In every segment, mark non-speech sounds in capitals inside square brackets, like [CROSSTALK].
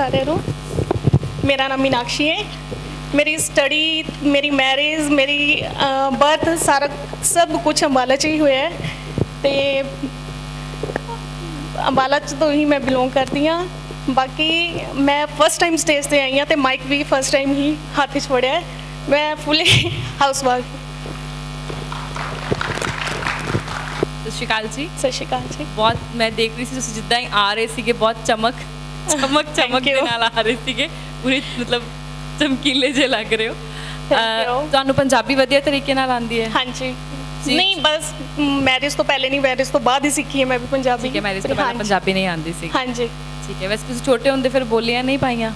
ਸਾਰਿਆਂ ਨੂੰ। ਮੇਰਾ ਨਾਮ ਮੀਨਾਕਸ਼ੀ ਹੈ। ਮੇਰੀ ਸਟੱਡੀ ਮੇਰੀ ਮੈਰਿਜ ਮੇਰੀ ਬਰਥ ਸਾਰਾ ਸਭ ਕੁਝ ਅੰਬਾਲਾ 'ਚ ਹੀ ਹੋਇਆ ਹੈ। ਤੇ ਅੰਬਾਲਾ 'ਚ ਤੋਂ ਹੀ ਮੈਂ ਬਿਲੋਂਗ ਕਰਦੀ ਹਾਂ। ਬਾਕੀ ਮੈਂ ਫਸਟ ਟਾਈਮ ਸਟੇਜ ਤੇ ਆਈ ਹਾਂ ਤੇ ਮਾਈਕ ਵੀ ਫਸਟ ਟਾਈਮ ਹੀ ਹੱਥ 'ਚ ਫੜਿਆ ਮੈਂ ਫੁੱਲੀ ਹਾਊਸ ਵਾਈਫ ਸਤਿ ਸ਼੍ਰੀ ਅਕਾਲ ਜੀ। ਸਤਿ ਸ਼੍ਰੀ ਅਕਾਲ ਜੀ। ਬਹੁਤ ਮੈਂ ਦੇਖ ਰਹੀ ਸੀ ਤੁਸੀਂ ਜਿੱਦਾਂ ਹੀ ਆ ਰਹੇ ਸੀਗੇ ਬਹੁਤ ਚਮਕ। ਚਮਕ ਚਮਕ ਦੇ. ਨਾਲ ਆ ਰਹੇ ਸੀਗੇ ਪੂਰੀ ਮਤਲਬ ਚਮਕੀਲੇ ਜੇ ਲੱਗ ਰਹੇ ਹੋ ਤੁਹਾਨੂੰ ਪੰਜਾਬੀ ਵਧੀਆ ਤਰੀਕੇ ਨਾਲ ਆਉਂਦੀ ਹੈ ਹਾਂਜੀ। ਨਹੀਂ ਬਸ ਮੈਰਿਜ ਤੋਂ ਪਹਿਲੇ ਨਹੀਂ ਮੈਰਿਜ ਤੋਂ ਬਾਅਦ ਹੀ ਸਿੱਖੀ ਹੈ ਮੈਂ ਵੀ ਪੰਜਾਬੀ ਠੀਕ ਹੈ ਮੈਰਿਜ ਤੋਂ ਪਹਿਲਾਂ। ਪੰਜਾਬੀ ਨਹੀਂ ਆਉਂਦੀ ਸੀ ਹਾਂਜੀ ਠੀਕ ਹੈ ਵੈਸੇ ਤੁਸੀਂ ਛੋਟੇ ਹੁੰਦੇ ਫਿਰ ਬੋਲੀਆਂ ਨਹੀਂ ਪਾਈਆਂ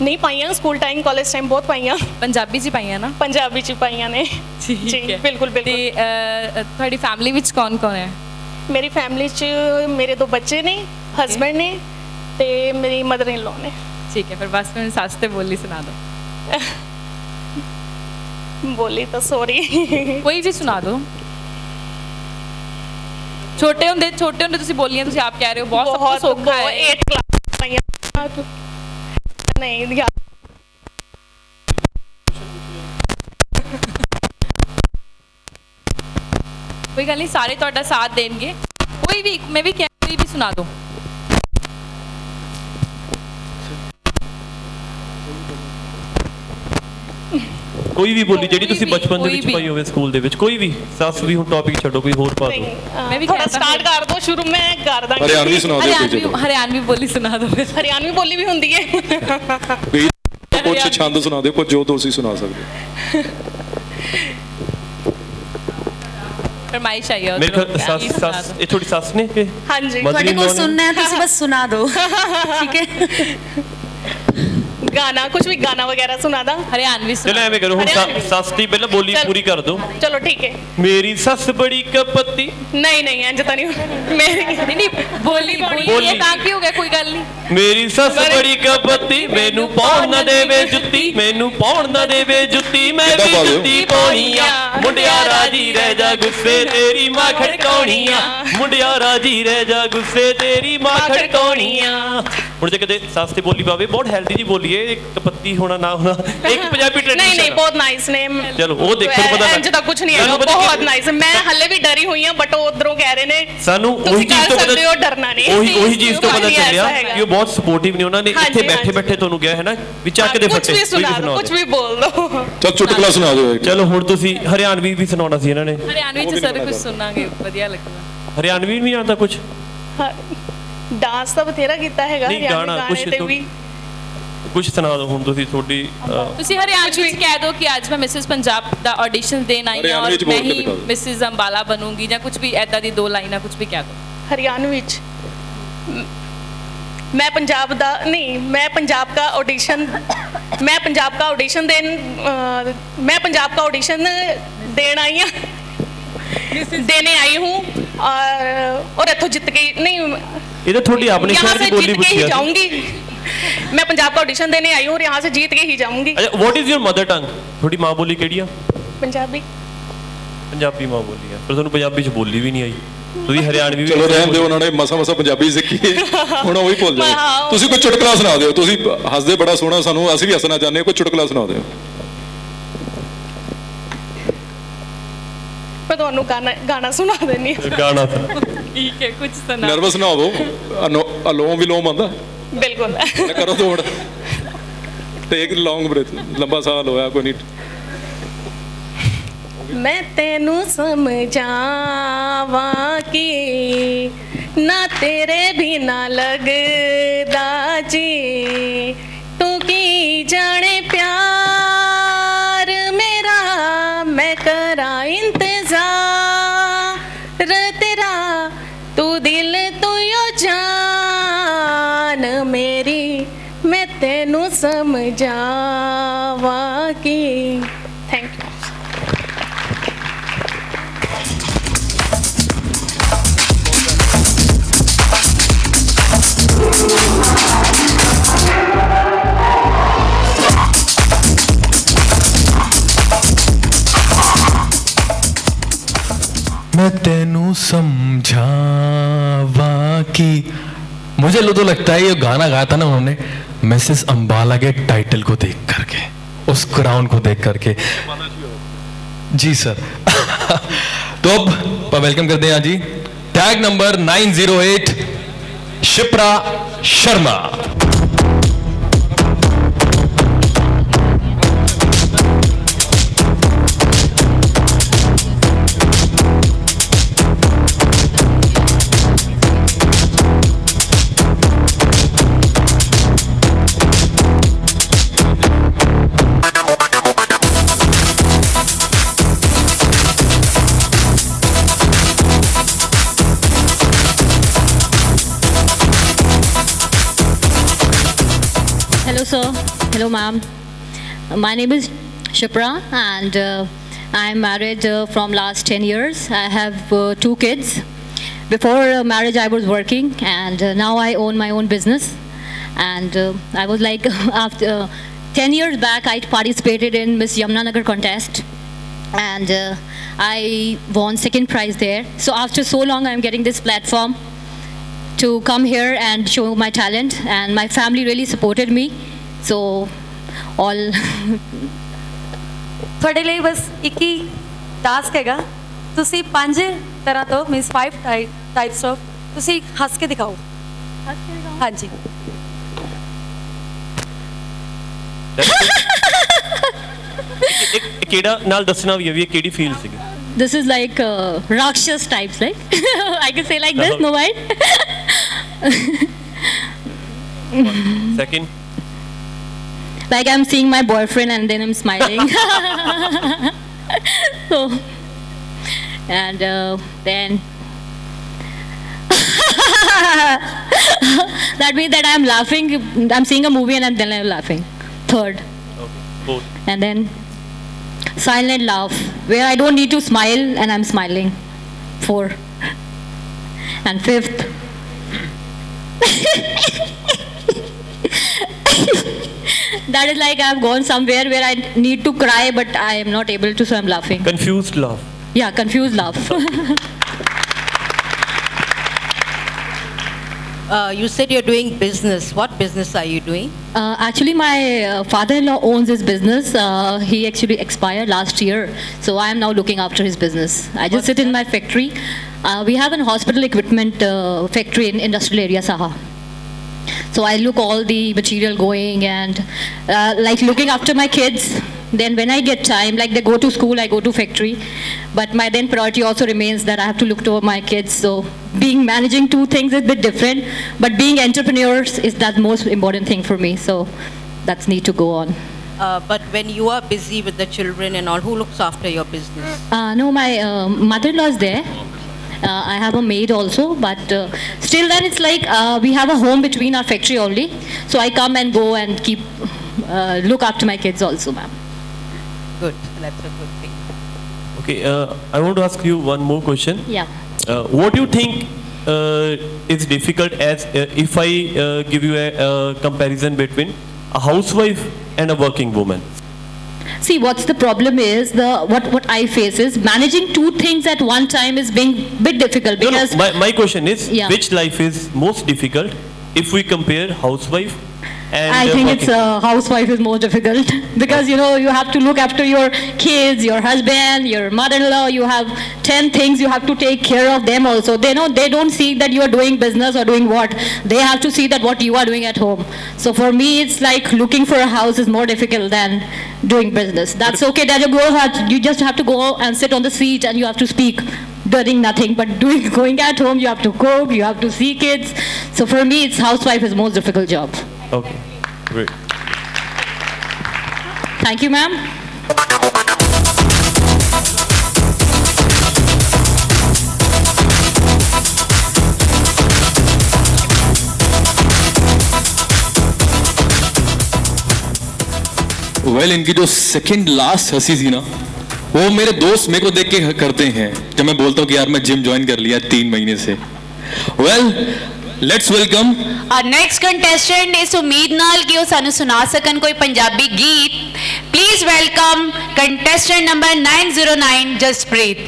ਨਹੀਂ ਪਾਈਆਂ ਸਕੂਲ ਟਾਈਮ ਕਾਲਜ ਟਾਈਮ ਬਹੁਤ ਪਾਈਆਂ ਪੰਜਾਬੀ 'ਚ ਪਾਈਆਂ ਨਾ ਪੰਜਾਬੀ ਚ ਪਾਈਆਂ ਨੇ ਠੀਕ ਹੈ ਬਿਲਕੁਲ, ਬਿਲਕੁਲ। ਤੇ ਤੁਹਾਡੀ ਫੈਮਿਲੀ ਵਿੱਚ ਕੌਣ ਕੌਣ ਹੈ ਮੇਰੀ ਫੈਮਿਲੀ ਚ ਮੇਰੇ ਦੋ ਬੱਚੇ ਨੇ ਹਸਬੰਡ ਨੇ ਤੇ ਮੇਰੀ ਮਦਰ ਇਨ ਲਾਅ ਨੇ। ਠੀਕ ਹੈ ਫਿਰ ਬਸ ਮੈਨੂੰ ਸੱਸ ਤੇ ਬੋਲੀ ਸੁਣਾ ਦਿਓ। ਬੋਲੀ ਤਾਂ ਸੌਰੀ ਕੋਈ ਵੀ ਸੁਣਾ ਦਿਓ। ਛੋਟੇ ਹੁੰਦੇ ਛੋਟੇ ਹੁੰਦੇ ਤੁਸੀਂ ਬੋਲੀਆਂ ਤੁਸੀਂ ਆਪ ਕਹਿ ਰਹੇ ਹੋ ਬਹੁਤ ਸਭ ਤੋਂ ਸੌਖਾ ਹੈ। 8 ਕਲਾਸ ਪਾਈਆਂ ਨਹੀਂ ਯਾਦ ਕੋਈ ਗੱਲ ਨਹੀਂ ਸਾਰੇ ਤੁਹਾਡਾ ਸਾਥ ਦੇਣਗੇ। ਕੋਈ ਵੀ ਮੈਂ ਵੀ ਕਹਿ ਕੋਈ ਵੀ ਸੁਣਾ ਦੋ ਕੋਈ ਵੀ ਬੋਲੀ ਜਿਹੜੀ ਤੁਸੀਂ ਬਚਪਨ ਦੇ ਵਿੱਚ। ਪਾਈ ਹੋਵੇ ਸਕੂਲ ਦੇ ਵਿੱਚ ਕੋਈ ਵੀ ਸੱਸ ਵੀ ਹੁਣ ਟੌਪਿਕ ਛੱਡੋ ਕੋਈ ਹੋਰ ਪਾ ਦਿਓ ਮੈਂ ਵੀ ਥੋੜਾ ਸਟਾਰਟ ਕਰ ਦੋ ਸ਼ੁਰੂ ਮੈਂ ਕਰ ਦਾਂਗੀ ਹਰਿਆਣਵੀ ਸੁਣਾ ਦਿਓ ਕੋਈ ਹਰਿਆਣਵੀ ਬੋਲੀ ਸੁਣਾ ਦਿਓ ਫਿਰ ਹਰਿਆਣਵੀ ਬੋਲੀ ਵੀ ਹੁੰਦੀ ਹੈ ਕੋਈ ਕੁਝ ਛੰਦ ਸੁਣਾ ਦਿਓ ਕੁਝ ਜੋ ਤੁਸੀਂ ਸੁਣਾ ਸਕਦੇ। ਫਰਮਾਇਸ਼ ਆਈ ਹੈ ਮੇਰੇ। ਸੱਸ ਸੱਸ? ਇਹ ਤੁਹਾਡੀ ਸੱਸ ਨੇ ਕਿ ਹਾਂਜੀ ਤੁਹਾਡੇ ਕੋਲ? ਸੁਣਨਾ ਹੈ ਤੁਸੀਂ ਬਸ ਸੁਣਾ ਦਿਓ [LAUGHS] ਠੀਕ ਹੈ ਗਾਣਾ ਕੁਝ ਵੀ ਗਾਣਾ ਵਗੈਰਾ ਸੁਣਾ ਦਾਂ। ਹਰਿਆਣਵੀ ਚਲੋ ਸੁਣਾ ਐਵੇਂ ਕਰੋ ਹੁਣ ਹਰਿਆਣਵੀ। ਸੱਸ- ਸੱਸ ਦੀ ਪਹਿਲਾਂ ਬੋਲੀ ਚੱਲ। ਪੂਰੀ ਕਰ ਦਿਓ। ਚਲੋ ਠੀਕ ਹੈ। ਮੇਰੀ ਸੱਸ ਬੜੀ ਕਪੱਤੀ। ਨਹੀਂ ਨਹੀਂ ਇੰਜ ਤਾਂ ਨਹੀਂ ਮੇਰੀ ਨਹੀਂ ਨਹੀਂ ਬੋਲੀ ਬੋਲੀ ਬੋਲੀ। ਇਹ ਤਾਂ ਕੀ ਹੋ ਗਿਆ ਕੋਈ ਗੱਲ ਨਹੀਂ। ਮੇਰੀ ਸੱਸ ਬੜੀ ਕਪੱਤੀ ਮੈਨੂੰ ਪਾਉਣ ਨਾ ਦੇਵੇ ਜੁੱਤੀ ਮੈਨੂੰ ਪਾਉਣ ਨਾ ਦੇਵੇ ਜੁੱਤੀ ਮੈਂ ਕਿੱਦਾਂ ਵੀ? ਜੁੱਤੀ ਪਾਉਣੀ ਆ ਮੁੰਡਿਆ ਰਾਜੀ ਰਹਿ ਜਾ ਗੁੱਸੇ ਤੇਰੀ ਮਾਂ ਖੜਕਾਉਣੀ ਆ ਮੁੰਡਿਆ ਰਾਜੀ ਰਹਿ ਜਾ ਗੁੱਸੇ ਤੇਰੀ ਮਾਂ ਖੜਕਾਉਣੀ ਆ ਹੁਣ ਜੇ ਕਦੇ ਸੱਸ ਤੇ ਬੋਲੀ ਪਾਵੇ ਬਹੁਤ ਹੈਲਦੀ ਜੀ ਬੋਲੀਏ ਇੱਕ ਕਪੱਤੀ ਹੋਣਾ ਨਾ ਹੋਣਾ ਇੱਕ ਪੰਜਾਬੀ ਟ੍ਰੈਡੀਸ਼ਨ ਨਹੀਂ ਨਹੀਂ ਬਹੁਤ ਨਾਈਸ ਨੇ ਚਲੋ, ਉਹ ਦੇਖੋ ਪਤਾ ਲੱਗ- ਕੁਝ ਨਹੀਂ ਪਤਾ ਬਹੁਤ ਨਾਈਸ ਮੈਂ ਹੱਲੇ ਵੀ ਡਰੀ ਹੋਈ ਹਾਂ ਬਟ ਉਹ ਉਧਰੋਂ ਕਹਿ ਰਹੇ ਨੇ ਸਾਨੂੰ ਉਹੀ ਚੀਜ਼ ਤੋਂ ਪਤਾ ਹੋ, ਡਰਨਾ ਨਹੀਂ। ਉਹੀ ਉਹੀ ਚੀਜ਼ ਤੋਂ ਪਤਾ ਚੱਲਿਆ। ਕਿ ਉਹ ਬਹੁਤ ਸਪੋਰਟਿਵ ਨੇ ਉਹਨਾਂ ਨੇ ਇੱਥੇ ਬੈਠੇ। ਬੈਠੇ ਤੁਹਾਨੂੰ ਕਿਹਾ ਹੈ ਨਾ ਵੀ ਚੱਕ ਦੇ ਕੁਝ ਫੱਟੇ ਵੀ ਕੋਈ ਸੁਣਾ ਦਿਓ ਕੁਝ। ਵੀ ਬੋਲ ਦਿਓ ਚੱਲ ਚੁਟਕਲਾ ਸੁਣਾ ਦਿਓ। ਚਲੋ ਹੁਣ ਤੁਸੀਂ ਹਰਿਆਣਵੀ ਵੀ ਸੁਣਾਉਣਾ ਸੀ ਇਹਨਾਂ ਨੇ ਹਰਿਆਣਵੀ ਚ ਸਰ ਕੁਝ ਸੁਣਾਂਗੇ ਵਧੀਆ ਲੱਗੂਗਾ ਹਰਿਆਣਵੀ ਵੀ ਆਉਂਦਾ ਕੁਝ ਡਾਂਸ ਤਾਂ ਬਥੇਰਾ ਕੀਤਾ ਹੈਗਾ ਨਹੀਂ, ਹਰਿਆਣਵੀ ਗਾਣਾ ਗਾਣੇ ਕੁਛ ਤੇ ਤੋਂ- ਵੀ ਕੁਝ ਸੁਣਾ ਦਿਓ ਹੁਣ ਤੁਸੀਂ ਤੁਹਾਡੀ ਅਹ, ਤੁਸੀਂ ਹਰਿਆਣਵੀ ਵਿੱਚ ਕਹਿ ਦਿਓ ਕਿ ਅੱਜ ਮੈਂ ਮਿਸਿਸ ਪੰਜਾਬ ਦਾ ਆਡੀਸ਼ਨ ਦੇਣ ਆਈ ਹਾਂ ਹਰਿਆਣਵੀ ਔਰ ਚ ਬੋਲ ਮੈਂ ਕੇ ਹੀ ਦਿਖਾ ਦਿਓ। ਮਿਸਿਸ ਅੰਬਾਲਾ ਬਣੂੰਗੀ ਜਾਂ ਕੁਝ ਵੀ ਐਦਾਂ ਦੀ ਦੋ ਲਾਈਨਾਂ ਕੁਝ ਵੀ ਕਹਿ ਦਿਓ ਹਰਿਆਣਵੀ ਵਿੱਚ ਮ- मैं पंजाब दा नहीं मैं पंजाब का ऑडिशन मैं पंजाब का ऑडिशन देन अ, मैं पंजाब का ऑडिशन देन आई हूँ देने आई हूँ और और इतों जीत के नहीं ਇਹ ਤਾਂ ਤੁਹਾਡੀ ਆਪਣੀ यहाँ ਸ਼ਹਿਰ से ਦੀ ਬੋਲੀ जीत के ਪੁੱਛੀ ही ਆ जाऊंगी मैं पंजाब का ऑडिशन देने आई हूँ और यहाँ से जीत के ही जाऊंगी ਅੱਛਾ what is your mother tongue ਤੁਹਾਡੀ ਮਾਂ ਬੋਲੀ ਕਿਹੜੀ ਆ पंजाबी ਪੰਜਾਬੀ ਮਾਂ ਬੋਲੀ ਆ ਪਰ ਤੁਹਾਨੂੰ ਪੰਜਾਬੀ ਚ ਬੋਲੀ ਵੀ ਨਹੀਂ ਆਈ ਤੁਸੀਂ ਹਰਿਆਣਵੀ ਵੀ ਚਲੋ ਰਹਿਣ ਦਿਓ ਉਹਨਾਂ ਨੇ ਮਸਾ ਮਸਾ ਪੰਜਾਬੀ ਸਿੱਖੀ ਹੈ। [LAUGHS] ਹੁਣ ਉਹ ਹੀ ਭੁੱਲ ਹਾਂ, ਜਾਓ ਉਹ- ਤੁਸੀਂ ਕੋਈ ਚੁਟਕਲਾ ਸੁਣਾ ਦਿਓ ਤੁਸੀਂ ਹੱਸਦੇ ਬੜਾ ਸੋਹਣਾ ਸਾਨੂੰ ਅਸੀਂ ਵੀ ਹੱਸਣਾ ਚਾਹੁੰਦੇ ਹਾਂ ਕੋਈ ਚੁਟਕਲਾ ਸੁਣਾ ਦਿਓ ਮੈਂ ਤੁਹਾਨੂੰ ਗਾਣਾ ਗਾਣਾ ਸੁਣਾ ਦੇਣੀ ਗਾਣਾ ਠੀਕ ਹੈ ਕੁਝ ਸੁਣਾ। ਨਰਵਸ ਨਾ ਹੋਵੋ। ਅਲੋਮ ਵਿਲੋਮ ਆਂਦਾ ਬਿਲਕੁਲ। ਕਰੋ ਦੌੜ ਟੇਕ ਲੌਂਗ ਬ੍ਰੇਥ ਲੰਬਾ ਸਾਹ ਲੋਇਆ ਕੋਈ ਨਹੀਂ। ਮੈਂ ਤੈਨੂੰ ਸਮਝਾਵਾਂ ਕਿ ਨਾ ਤੇਰੇ ਬਿਨਾ ਲੱਗਦਾ ਜੀ। ਤੂੰ ਕੀ ਜਾਣੇ ਪਿਆਰ? नैनु समझावा की थैंक यू मैं तेनू समझावा की मुझे लो तो लगता है ये गाना गाया था ना उन्होंने। मिसेस अंबाला के टाइटल को देख करके, उस क्राउन को देख करके। जी सर [LAUGHS] तो अब वेलकम करते हैं जी। Tag number 908 Shipra Sharma ma'am. My name is Shapra and uh, I'm married uh, from last 10 years. I have uh, two kids. Before uh, marriage, I was working, and uh, now I own my own business. And uh, I was like, [LAUGHS] after uh, 10 years back, I participated in Miss Yamunanagar contest, and I won second prize there. So after so long, I'm getting this platform to come here and show my talent and my family really supported me so all ਤੁਹਾਡੇ ਲਈ ਬਸ ਇੱਕ ਹੀ task ਹੈਗਾ ਤੁਸੀਂ ਪੰਜ ਤਰ੍ਹਾਂ ਤੋਂ means 5 types of ਤੁਸੀਂ ਹੱਸ ਕੇ ਦਿਖਾਓ ਹਾਂਜੀ ਇੱਕ ਇੱਕ ਕਿਹੜਾ ਨਾਲ ਦੱਸਣਾ ਵੀ ਹੈ ਵੀ ਇਹ ਕਿਹੜੀ ਫੀਲ ਸੀਗੀ this is like uh, rakshas types like [LAUGHS] i can say like this no right [LAUGHS] second like I'm seeing my boyfriend and then I'm smiling. [LAUGHS] so, and uh, then [LAUGHS] that means that I'm laughing. I'm seeing a movie and then I'm laughing. Third. Okay. And then silent laugh, where I don't need to smile and I'm smiling. Four. And fifth. [LAUGHS] that is like I've gone somewhere where I need to cry, but I am not able to, so I'm laughing. Confused laugh. Yeah, confused laugh. Uh, you said you're doing business. What business are you doing? Uh, actually, my uh, father-in-law owns his business. Uh, he actually expired last year, so I am now looking after his business. I just sit that? in my factory. Uh, we have an hospital equipment uh, factory in industrial area Saha. So I look all the material going and uh, like looking after my kids. Then when I get time, like they go to school, I go to factory. But my then priority also remains that I have to look over my kids. So being managing two things is a bit different, but being entrepreneurs is that most important thing for me. So that's need to go on. Uh, but when you are busy with the children and all, who looks after your business? Uh, no, my uh, mother-in-law is there. Uh, I have a maid also, but uh, still then it's like uh, we have a home between our factory only. So I come and go and keep uh, look after my kids also, ma'am. Good. That's a good thing. Okay, uh, I want to ask you one more question. Yeah. Uh, what do you think uh, is difficult as uh, if I uh, give you a, uh comparison between a housewife and a working woman? See, what's the problem is the what what I face is managing two things at one time is being bit difficult No, no, my, my question is Yeah. which life is most difficult if we compare housewife and I uh, think it's a housewife is more difficult [LAUGHS] because you know you have to look after your kids, your husband, your mother-in-law. You have ten things you have to take care of them also. They know they don't see that you are doing business or doing what. They have to see that what you are doing at home. So for me, it's like looking for a house is more difficult than doing business. That's okay. That you go you just have to go and sit on the seat and you have to speak. Doing nothing but [LAUGHS] doing going at home. You have to cook. You have to see kids. So for me, it's housewife is most difficult job. Okay, great. Thank you, ma'am. Well well, इनकी जो second last हँसी थी ना वो मेरे दोस्त मेरे को देख के करते हैं जब मैं बोलता हूँ कि यार मैं जिम ज्वाइन कर लिया तीन महीने से वेल ਲੈਟਸ ਵੈਲਕਮ ਔਰ ਨੈਕਸਟ ਕੰਟੈਸਟੈਂਟ ਇਸ ਉਮੀਦ ਨਾਲ ਕਿ ਉਹ ਸਾਨੂੰ ਸੁਣਾ ਸਕਣ ਕੋਈ ਪੰਜਾਬੀ ਗੀਤ please welcome contestant number 909 Jaspreet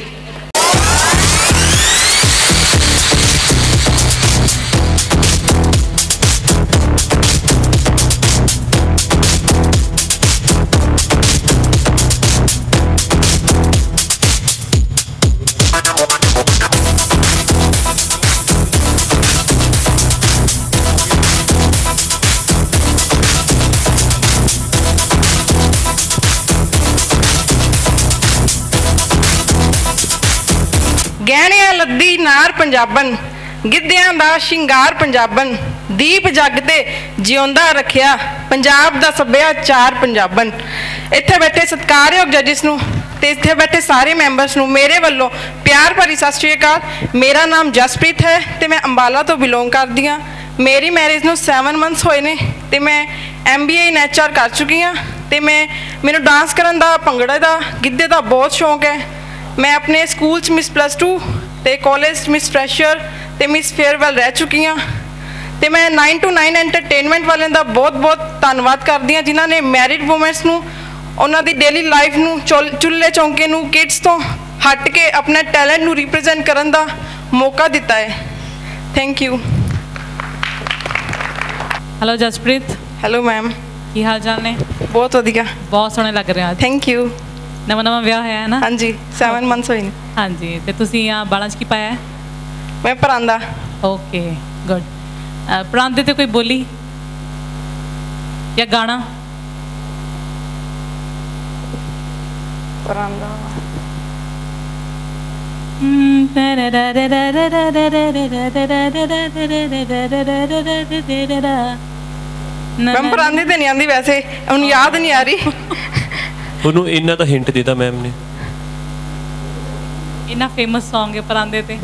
ਗਹਿਣਿਆਂ ਲੱਦੀ ਨਾਰ ਪੰਜਾਬਨ ਗਿੱਧਿਆਂ ਦਾ ਸ਼ਿੰਗਾਰ ਪੰਜਾਬਨ ਦੀਪ ਜੱਗ ਤੇ ਜਿਉਂਦਾ ਰੱਖਿਆ ਪੰਜਾਬ ਦਾ ਸੱਭਿਆਚਾਰ ਪੰਜਾਬਨ ਇੱਥੇ ਬੈਠੇ ਸਤਿਕਾਰਯੋਗ ਜੱਜਿਸ ਨੂੰ ਤੇ ਇੱਥੇ ਬੈਠੇ ਸਾਰੇ ਮੈਂਬਰਸ ਨੂੰ ਮੇਰੇ ਵੱਲੋਂ ਪਿਆਰ ਭਰੀ ਸਤਿ ਸ਼੍ਰੀ ਅਕਾਲ। ਮੇਰਾ ਨਾਮ ਜਸਪ੍ਰੀਤ ਹੈ ਤੇ ਮੈਂ ਅੰਬਾਲਾ ਤੋਂ ਬਿਲੋਂਗ ਕਰਦੀ ਹਾਂ। ਮੇਰੀ ਮੈਰਿਜ ਨੂੰ 7 ਮੰਥਸ ਹੋਏ ਨੇ ਤੇ ਮੈਂ ਐਮਬੀਏ ਇਨ ਐਚਆਰ ਕਰ ਚੁੱਕੀ ਹਾਂ ਤੇ ਮੈਂ, ਮੈਨੂੰ ਡਾਂਸ ਕਰਨ ਦਾ, ਭੰਗੜੇ ਦਾ, ਗਿੱਧੇ ਦਾ ਬਹੁਤ ਸ਼ੌਂਕ ਹੈ। ਮੈਂ ਆਪਣੇ ਸਕੂਲ ਚ ਮਿਸ ਪਲੱਸ 2 ਤੇ ਕਾਲਜ 'ਚ ਮਿਸ ਫਰੈਸ਼ਰ ਤੇ ਮਿਸ ਫੇਅਰਵੈਲ ਰਹਿ ਚੁੱਕੀ ਹਾਂ ਤੇ ਮੈਂ 9 to 9 ਐਂਟਰਟੇਨਮੈਂਟ ਵਾਲਿਆਂ ਦਾ ਬਹੁਤ-ਬਹੁਤ ਧੰਨਵਾਦ ਕਰਦੀ ਹਾਂ ਜਿਨ੍ਹਾਂ ਨੇ ਮੈਰਿਡ ਵੂਮਨਸ ਨੂੰ ਉਹਨਾਂ ਦੀ ਡੇਲੀ ਲਾਈਫ ਨੂੰ ਚੁੱਲ- ਚੁੱਲ੍ਹੇ ਚੌਂਕੇ ਨੂੰ ਕਿਡਸ ਤੋਂ ਹਟ ਕੇ ਆਪਣੇ ਟੈਲੈਂਟ ਨੂੰ ਰਿਪਰੈਜ਼ੈਂਟ ਕਰਨ ਦਾ ਮੌਕਾ ਦਿੱਤਾ ਹੈ। Thank you hello Jaspreet hello ma'am ਕੀ ਹਾਲ ਚਾਲ ਨੇ? ਬਹੁਤ ਵਧੀਆ। ਬਹੁਤ ਸੋਹਣੇ ਲੱਗ ਰਹੇ ਅੱਜ। ਥੈਂਕ ਯੂ ਨਵਾਂ ਨਵਾਂ ਵਿਆਹ ਹੋਇਆ ਹੈ ਨਾ ਹਾਂਜੀ 7 ਮੰਥਸ ਹੋਏ ਨੇ ਹਾਂਜੀ ਤੇ ਤੁਸੀਂ ਆ ਬਾਲਾਂ 'ਚ ਕੀ ਪਾਇਆ ਹੈ ਮੈਂ ਪਰਾਂਦਾ ਓਕੇ ਗੁੱਡ ਪਰਾਂਦੇ ਤੇ ਕੋਈ ਬੋਲੀ ਜਾਂ ਗਾਣਾ ਪਰਾਂਦਾ ਮੈਂ ਪਰਾਂਦੇ ਤੇ ਨਹੀਂ ਆਂਦੀ ਵੈਸੇ ਹੁਣ ਯਾਦ ਨਹੀਂ ਆ ਰਹੀ ਉਹਨੂੰ ਇੰਨਾ ਤਾਂ ਹਿੰਟ ਦਿੱਤਾ ਮੈਮ ਨੇ। ਇੰਨਾ ਫੇਮਸ Song ਹੈ ਪਰਾਂਦੇ ਤੇ।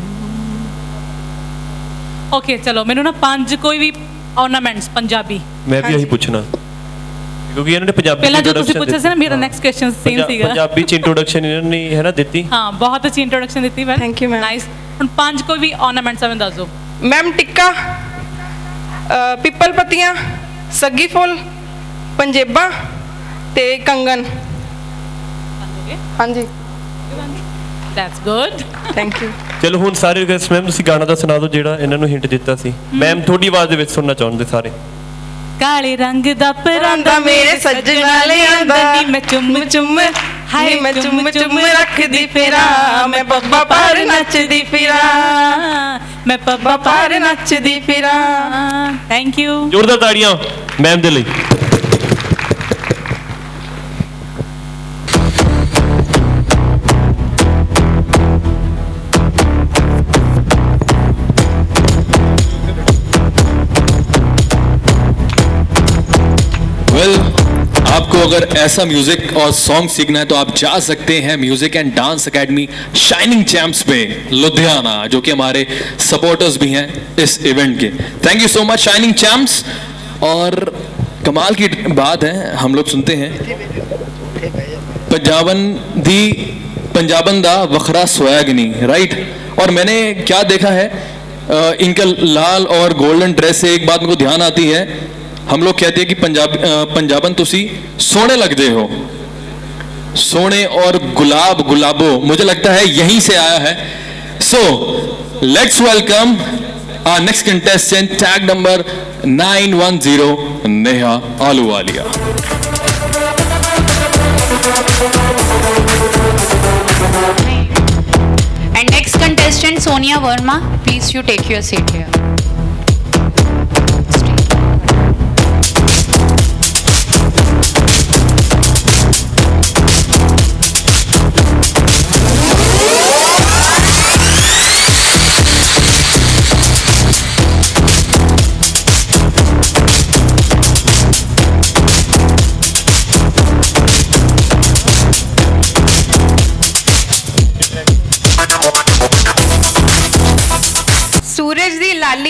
ਓਕੇ ਚਲੋ ਮੈਨੂੰ ਨਾ ਪੰਜ ਕੋਈ ਵੀ ornaments ਪੰਜਾਬੀ। ਮੈਂ ਵੀ ਇਹੀ ਪੁੱਛਣਾ। ਕਿਉਂਕਿ ਇਹਨਾਂ ਨੇ ਪੰਜਾਬੀ ਪਹਿਲਾਂ ਜੋ ਤੁਸੀਂ ਪੁੱਛਿਆ ਸੀ ਨਾ ਮੇਰਾ। ਨੈਕਸਟ ਕੁਐਸਚਨ ਸੇਮ ਸੀਗਾ। ਪੰਜਾਬੀ ਚ ਇੰਟਰੋਡਕਸ਼ਨ ਇਹਨਾਂ ਨੇ ਹੈ ਨਾ ਦਿੱਤੀ। ਹਾਂ ਬਹੁਤ ਅੱਛੀ ਇੰਟਰੋਡਕਸ਼ਨ ਦਿੱਤੀ ਮੈਂ ਥੈਂਕ ਯੂ ਮੈਮ ਨਾਈਸ ਹੁਣ ਪੰਜ ਕੋਈ ਵੀ ornaments ਮੈਨੂੰ ਦੱਸ ਦਿਓ। ਮੈਮ ਟਿੱਕਾ ਪਿੱਪਲ ਪੱਤੀਆਂ ਸੱਗੀ ਫੁੱਲ ਪੰਜੇਬਾਂ ਤੇ ਕੰਗਨ ਹਾਂਜੀ। ਦੈਟਸ ਗੁੱਡ ਥੈਂਕ ਯੂ ਚਲੋ ਹੁਣ ਸਾਰੇ ਰਿਕਵੈਸਟ ਮੈਮ ਤੁਸੀਂ ਗਾਣਾ ਦਾ ਸੁਣਾ ਦਿਓ ਜਿਹੜਾ ਇਹਨਾਂ ਨੂੰ ਹਿੰਟ ਦਿੱਤਾ ਸੀ। ਮੈਮ ਤੁਹਾਡੀ ਆਵਾਜ਼ ਦੇ ਵਿੱਚ ਸੁਣਨਾ ਚਾਹੁੰਦੇ ਸਾਰੇ। ਕਾਲੇ ਰੰਗ ਦਾ ਪਰਾਂਦਾ ਮੇਰੇ ਸੱਜਣਾ ਲਿਆਂਦਾ ਨੀ ਮੈਂ ਚੁੰਮ ਚੁੰਮ ਹਾਏ ਮੈਂ ਚੁੰਮ ਚੁੰਮ ਰੱਖਦੀ ਫਿਰਾਂ। ਮੈਂ ਪੱਪਾ ਪਾਰ ਨੱਚਦੀ ਫਿਰਾਂ। ਮੈਂ ਪੱਪਾ ਪਾਰ ਨੱਚਦੀ ਫਿਰਾਂ। ਥੈਂਕ ਯੂ ਜ਼ੋਰਦਾਰ ਤਾੜੀਆਂ ਮੈਮ ਦੇ ਲਈ। अगर ऐसा म्यूज़िक और सॉन्ग सीखना है तो आप जा सकते हैं music and dance academy shining champs पे, लुधियाना, जो कि हमारे सपोर्टर्स भी हैं इस इवेंट के। Thank you so much shining champs और कमाल की बात है, हम लोग सुनते हैं। पंजाबन दी, पंजाबन दा वखरा स्वैगनी राइट और मैंने क्या देखा है इनका लाल और गोल्डन ड्रेस से एक बात मेरे को ध्यान आती है हम लोग कहते हैं कि पंजाब पंजाबन तुसी सोने लगते हो। सोने और गुलाब गुलाबो मुझे लगता है यहीं से आया है। So let's welcome next contestant tag number 910 Neha Ahluwalia. And next contestant Sonia Verma, please you take your seat here.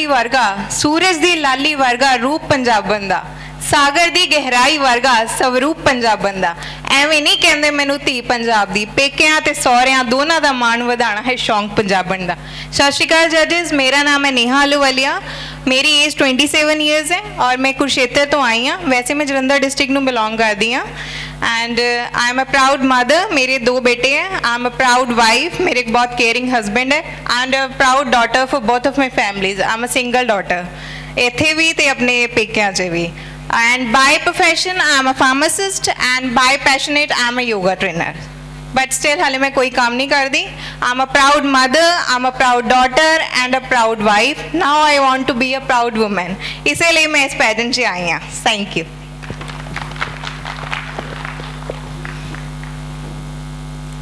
ਦੀ ਵਰਗਾ, ਸੂਰਜ ਦੀ ਲਾਲੀ ਵਰਗਾ ਰੂਪ ਪੰਜਾਬਨ ਦਾ ਸਾਗਰ ਦੀ ਗਹਿਰਾਈ ਵਰਗਾ ਸਵਰੂਪ ਪੰਜਾਬਨ ਦਾ ਐਵੇਂ ਨਹੀਂ ਕਹਿੰਦੇ ਮੈਨੂੰ ਧੀ ਪੰਜਾਬ ਦੀ, ਪੇਕਿਆਂ ਤੇ ਸਹੁਰਿਆਂ ਦੋਨਾਂ ਦਾ ਮਾਣ ਵਧਾਣਾ ਹੈ ਸ਼ੌਂਕ ਪੰਜਾਬਨ ਦਾ ਸਤਿ ਸ਼੍ਰੀ ਅਕਾਲ ਜੱਜਸ, ਮੇਰਾ ਨਾਮ ਹੈ ਨੇਹਾ ਅਲੂਵਾਲੀਆ। ਮੇਰੀ ਏਜ 27 ਇਅਰਸ ਹੈ ਔਰ ਮੈਂ ਕੁਰਸ਼ੇਤਰ ਤੋਂ ਆਈ ਹਾਂ। ਵੈਸੇ ਮੈਂ ਜਲੰਧਰ ਡਿਸਟ੍ਰਿਕਟ ਨੂੰ ਬਿਲੋਂਗ ਕਰਦੀ ਹਾਂ। And I am a proud mother ਮੇਰੇ ਦੋ ਬੇਟੇ ਹੈ I am a proud wife ਮੇਰੇ ਇੱਕ ਬਹੁਤ ਕੇਅਰਿੰਗ ਹਸਬੈਂਡ ਹੈ and a proud daughter for both of my families. I am a single daughter ਇੱਥੇ ਵੀ ਤੇ ਆਪਣੇ ਪੇਕਿਆਂ 'ਚ ਵੀ and by profession I am a pharmacist and by passionate I am a yoga trainer but still ਹਾਲੇ ਮੈਂ ਕੋਈ ਕੰਮ ਨਹੀਂ ਕਰਦੀ I'm a proud mother I'm a proud daughter and a proud wife now I want to be a proud woman ਇਸੇ ਲਈ ਮੈਂ ਇਸ ਪੈਜੈਂਟ 'ਚ ਆਈ ਹਾਂ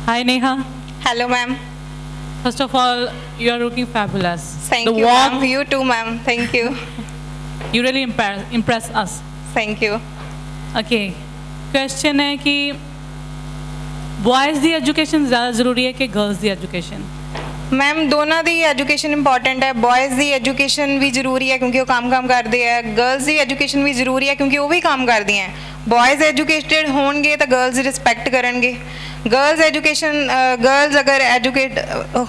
Hi Neha. Hello ma'am. First of all, you are looking fabulous. Thank the you walk, ma'am. You too ma'am. Thank you. You really impress, impress us. Thank you. Okay. Question ਹੈ ਕਿ boys ਦੀ education ਜ਼ਿਆਦਾ ਜ਼ਰੂਰੀ ਹੈ ਕਿ girls ਦੀ education? Ma'am ਦੋਨਾਂ ਦੀ education important ਹੈ ਬॉयਜ਼ ਦੀ education ਵੀ ਜ਼ਰੂਰੀ ਹੈ ਕਿਉਂਕਿ ਉਹ ਕੰਮ-ਕੰਮ ਕਰਦੇ ਆ ਗਰਲਸ ਦੀ ਐਜੂਕੇਸ਼ਨ ਵੀ ਜ਼ਰੂਰੀ ਹੈ ਕਿਉਂਕਿ ਉਹ ਵੀ ਕੰਮ ਕਰਦੀਆਂ ਬॉयਜ਼ ਐਜੂਕੇਟਡ ਹੋਣਗੇ ਤਾਂ ਗਰਲਸ ਰਿਸਪੈਕਟ ਕਰਨਗੇ ਗਰਲਸ ਐਜੂਕੇਸ਼ਨ ਗਰਲਸ ਅਗਰ ਐਜੂਕੇਟ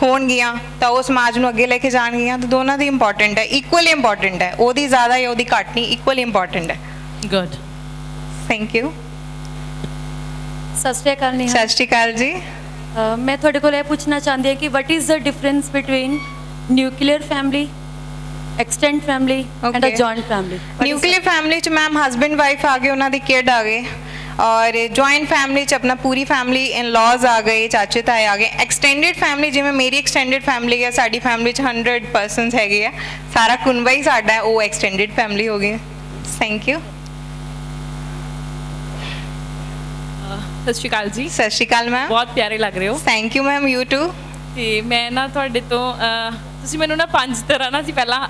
ਹੋਣਗੀਆਂ ਤਾਂ ਉਹ ਸਮਾਜ ਨੂੰ ਅੱਗੇ ਲੈ ਕੇ ਜਾਣਗੀਆਂ ਤਾਂ ਦੋਨਾਂ ਦੀ ਇੰਪੋਰਟੈਂਟ ਹੈ ਇਕੁਅਲੀ ਇੰਪੋਰਟੈਂਟ ਹੈ ਉਹਦੀ ਜ਼ਿਆਦਾ ਜਾਂ ਉਹਦੀ ਘੱਟ ਨਹੀਂ ਇਕੁਅਲੀ ਇੰਪੋਰਟੈਂਟ ਹੈ ਗੁੱਡ ਥੈਂਕ ਯੂ ਸਤਿ ਸ਼੍ਰੀ ਅਕਾਲ ਨੇਹਾ ਸਤਿ ਸ਼੍ਰੀ ਅਕਾਲ ਜੀ ਮੈਂ ਤੁਹਾਡੇ ਕੋਲ ਇਹ ਪੁੱਛਣਾ ਚਾਹੁੰਦੀ ਹਾਂ ਕਿ what is the difference between nuclear family extended family and a Okay. Joint family nuclear family ਚ ਮੈਮ ਹਸਬੰਡ ਵਾਈਫ ਆ ਗਏ ਉਹਨਾਂ ਦੀ ਕਿਡ ਆ ਗਏ ਔਰ ਜੁਆਇੰਟ ਫੈਮਿਲੀ ਚ ਆਪਣਾ ਪੂਰੀ ਫੈਮਿਲੀ ਇਨ ਲਾਜ਼ ਆ ਗਏ ਚਾਚੇ ਤਾਏ ਆ ਗਏ ਐਕਸਟੈਂਡਡ ਫੈਮਿਲੀ ਜਿਵੇਂ ਮੇਰੀ ਐਕਸਟੈਂਡਡ ਫੈਮਿਲੀ ਹੈ ਸਾਡੀ ਫੈਮਿਲੀ ਚ 100 ਪਰਸਨਸ ਹੈਗੇ ਆ ਸਾਰਾ ਕੁਨਬਾ ਹੀ ਸਾਡਾ ਹੈ ਉਹ ਐਕਸਟੈਂਡਡ ਫੈਮਿਲੀ ਹੋ ਗਈ ਥੈਂਕ ਯੂ ਸਤਿ ਸ਼੍ਰੀ ਅਕਾਲ ਜੀ ਸਤਿ ਸ਼੍ਰੀ ਅਕਾਲ ਮੈਮ ਬਹੁਤ ਪਿਆਰੇ ਲੱਗ ਰਹੇ ਹੋ thank you ma'am you too ਤੇ ਮੈਂ ਨਾ ਤੁਹਾਡੇ ਤੋਂ ਅਹ, ਤੁਸੀਂ ਮੈਨੂੰ ਨਾ ਪੰਜ ਤਰ੍ਹਾਂ ਨਾ ਸੀ ਪਹਿਲਾਂ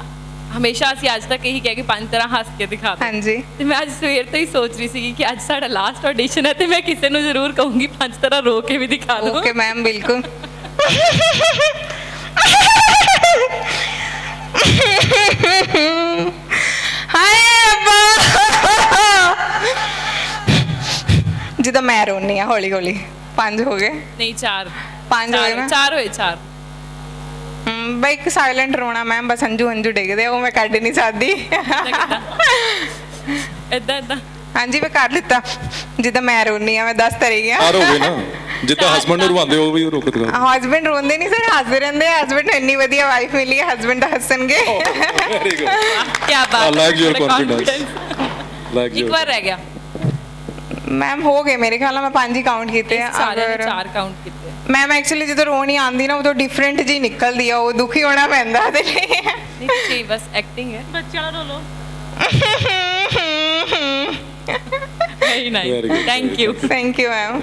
ਹਮੇਸ਼ਾ ਅਸੀਂ ਅੱਜ ਤੱਕ ਇਹੀ ਕਿਹਾ ਕਿ ਪੰਜ ਤਰ੍ਹਾਂ ਹੱਸ ਕੇ ਦਿਖਾ ਦਿਓ। ਹਾਂਜੀ। ਤੇ ਮੈਂ ਅੱਜ ਸਵੇਰ ਤੋਂ ਹੀ ਸੋਚ ਰਹੀ ਸੀ ਕਿ ਅੱਜ ਸਾਡਾ ਲਾਸਟ ਆਡੀਸ਼ਨ ਹੈ ਤੇ ਮੈਂ ਕਿਸੇ ਨੂੰ ਜ਼ਰੂਰ ਕਹੂੰਗੀ ਪੰਜ ਤਰ੍ਹਾਂ ਰੋ ਕੇ ਵੀ ਦਿਖਾ ਦਿਓ। ਓਕੇ ਮੈਮ ਬਿਲਕੁਲ। ਹਾਏ ਅੱਬਾ! ਜਿੱਦਾਂ ਮੈਂ ਰੋਣੀ ਆ ਹੌਲੀ ਹੌਲੀ ਪੰਜ ਹੋ ਗਏ? ਨਹੀਂ ਚਾਰ। ਪੰਜ ਹੋਏ ਚਾਰ- ਨਾ? ਚਾਰ ਹੋਏ ਚਾਰ। ਬਈ ਇੱਕ ਸਾਇਲੈਂਟ ਰੋਣਾ ਮੈਮ ਬਸ ਅੰਜੂ ਅੰਜੂ ਡਿੱਗਦੇ ਆ, ਉਹ ਮੈਂ ਕੱਢ ਨਹੀਂ ਸਕਦੀ। ਇਦਾਂ ਇਦਾਂ ਹਾਂਜੀ ਮੈਂ ਕਰ ਲਿੱਤਾ। ਜਿੱਦਾਂ ਮੈਂ ਰੋਣੀ ਆ ਮੈਂ ਦੱਸ ਤਾਂ ਰਹੀ ਆ। ਆਰ ਹੋ ਗਏ ਨਾ। ਜਿੱਦਾਂ ਹਸਬੰਡ ਨੂੰ ਰਵਾਉਂਦੇ ਉਹ ਵੀ ਰੋਕ ਦਿਖਾ ਹਸਬੰਡ ਰੋਂਦੇ ਨਹੀਂ ਸਰ। ਹੱਸਦੇ ਰਹਿੰਦੇ ਆ। ਹਸਬੰਡ ਇੰਨੀ ਵਧੀਆ ਵਾਈਫ ਮਿਲੀ ਹੈ ਹਸਬੰਡ ਹੱਸਣਗੇ। ਵੈਰੀ ਗੁੱਡ ਕੀ ਬਾਤ your ਬੜਾ confidence. confidence। ਲਾਈਕ ਇੱਕ ਵਾਰ ਰਹਿ ਗਿਆ। ਮੈਮ ਹੋ ਗਏ ਮੇਰੇ ਖਿਆਲ ਨਾਲ ਮੈਂ ਪੰਜ ਹੀ ਕਾਊਂਟ ਕੀਤੇ ਆ। ਅਗਰ ਚਾਰ ਕਾਊਂਟ ਕੀਤੇ। ਮੈਮ ਐਕਚੁਅਲੀ ਜਦੋਂ ਰੋਣੀ ਆਉਂਦੀ ਨਾ ਉਦੋਂ ਡਿਫਰੈਂਟ ਜੀ ਨਿਕਲਦੀ ਆ ਉਹ ਦੁਖੀ ਹੋਣਾ ਪੈਂਦਾ ਤੇ ਨਹੀਂ ਤੁਸੀਂ ਬਸ ਐਕਟਿੰਗ ਹੈ। ਬੱਚਿਆਂ ਨੂੰ ਰੋਲੋ। Very nice thank you thank you ma'am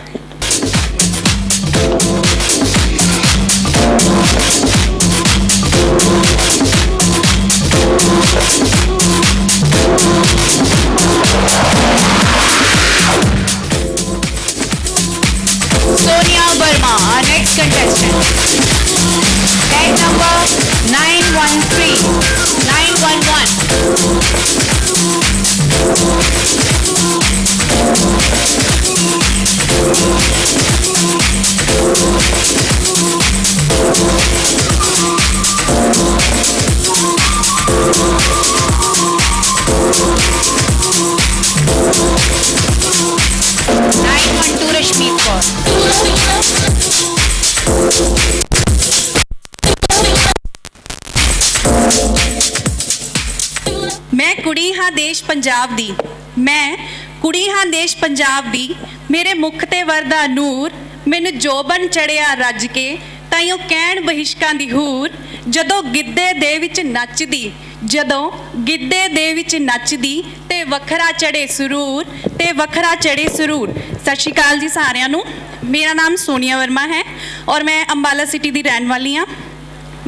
Sonia Verma, our next contestant. Tag number 913, 911. Punjab ਦੀ। ਮੈਂ ਕੁੜੀ ਹਾਂ ਦੇਸ਼ ਪੰਜਾਬ ਦੀ। ਮੇਰੇ ਮੁਖ ਤੇ ਵਰਦਾ ਨੂਰ। ਮੈਨੂੰ ਜੋਬਨ ਚੜਿਆ ਰੱਜ ਕੇ, ਤਾਂ ਉਹ ਕਹਿਣ ਬਹਿਸ਼ਕਾਂ ਦੀ ਹੂਰ। ਜਦੋਂ ਗਿੱਧੇ ਦੇ ਵਿੱਚ ਨੱਚਦੀ, ਜਦੋਂ ਗਿੱਧੇ ਦੇ ਵਿੱਚ ਨੱਚਦੀ, ਤੇ ਵੱਖਰਾ ਚੜੇ ਸਰੂਰ, ਤੇ ਵੱਖਰਾ ਚੜੇ ਸਰੂਰ। ਸਤਿ ਸ਼੍ਰੀ ਅਕਾਲ ਜੀ ਸਾਰਿਆਂ ਨੂੰ। ਮੇਰਾ ਨਾਮ ਸੋਨੀਆ ਵਰਮਾ ਹੈ ਔਰ ਮੈਂ ਅੰਬਾਲਾ ਸਿਟੀ ਦੀ ਰਹਿਣ ਵਾਲੀ ਹਾਂ।